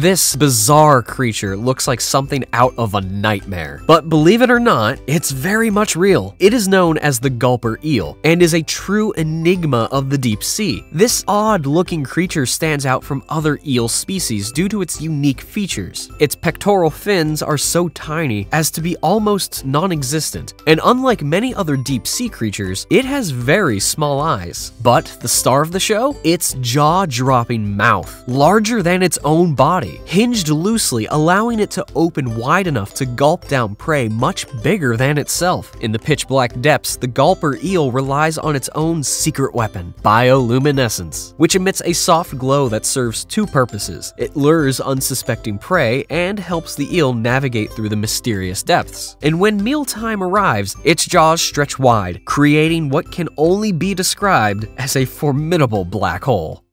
This bizarre creature looks like something out of a nightmare. But believe it or not, it's very much real. It is known as the gulper eel and is a true enigma of the deep sea. This odd looking creature stands out from other eel species due to its unique features. Its pectoral fins are so tiny as to be almost non-existent, and unlike many other deep sea creatures, it has very small eyes. But the star of the show? Its jaw-dropping mouth, larger than its own body, hinged loosely allowing it to open wide enough to gulp down prey much bigger than itself. In the pitch black depths, the gulper eel relies on its own secret weapon, bioluminescence, which emits a soft glow that serves two purposes. It lures unsuspecting prey and helps the eel navigate through the mysterious depths. And when mealtime arrives, its jaws stretch wide, creating what can only be described as a formidable black hole.